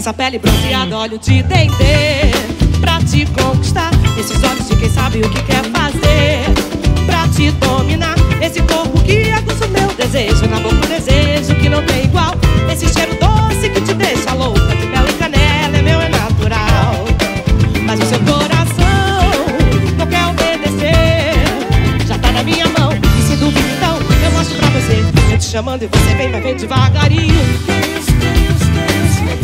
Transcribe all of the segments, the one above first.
Essa pele bronzeada, olho de dendê. Pra te conquistar Esses olhos de quem sabe o que quer fazer. Pra te dominar chamando e você vem, mas vem devagarinho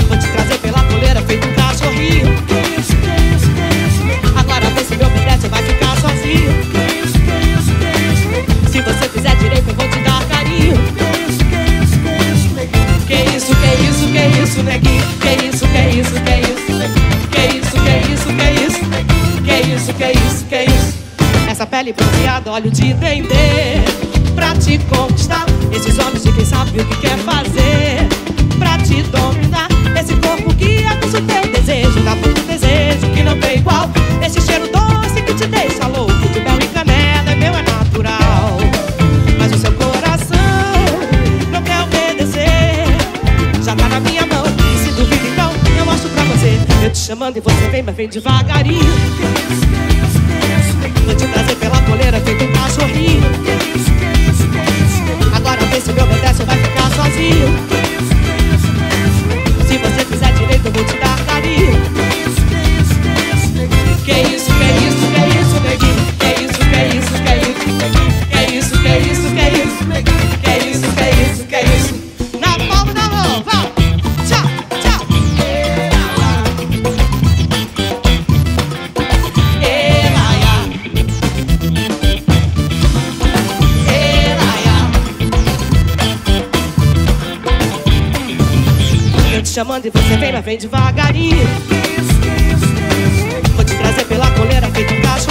Vou te trazer pela coleira feito um cachorrinho. Agora vê se me obedece, vai ficar sozinho. Se você fizer direito, eu vou te dar carinho. Que isso, que isso, que isso, neguinho? Que isso, que isso, que isso? Que isso, que isso, que isso? Que isso, que isso, que isso? Essa pele bronzeada, olho de dendê chamando e você vem, mas vem devagarinho. Vou te trazer chamando e você vem, mas vem devagarinho. Vou te trazer pela coleira feito um cachorrinho